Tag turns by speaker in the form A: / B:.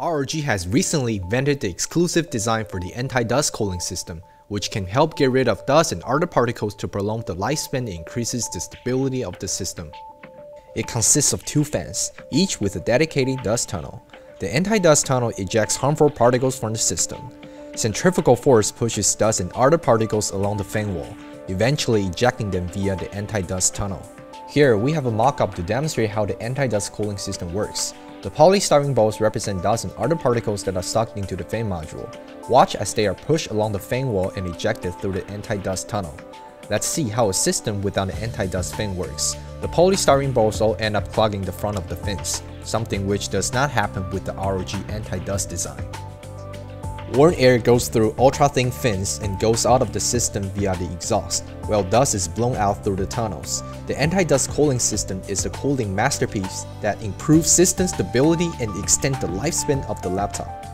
A: ROG has recently invented the exclusive design for the anti-dust cooling system, which can help get rid of dust and other particles to prolong the lifespan and increases the stability of the system. It consists of two fans, each with a dedicated dust tunnel. The anti-dust tunnel ejects harmful particles from the system. Centrifugal force pushes dust and other particles along the fan wall, eventually ejecting them via the anti-dust tunnel. Here, we have a mock-up to demonstrate how the anti-dust cooling system works. The polystyrene balls represent and other particles that are sucked into the fan module. Watch as they are pushed along the fan wall and ejected through the anti-dust tunnel. Let's see how a system without an anti-dust fan works. The polystyrene balls all end up clogging the front of the fins, something which does not happen with the ROG anti-dust design. Warm air goes through ultra-thin fins and goes out of the system via the exhaust, while dust is blown out through the tunnels. The anti-dust cooling system is a cooling masterpiece that improves system stability and extends the lifespan of the laptop.